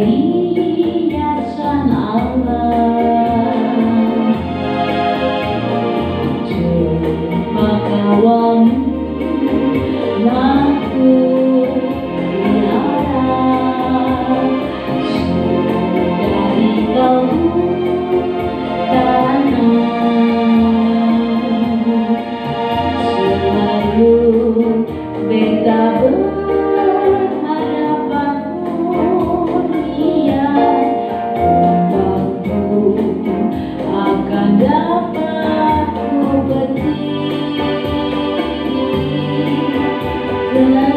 lady. Yeah.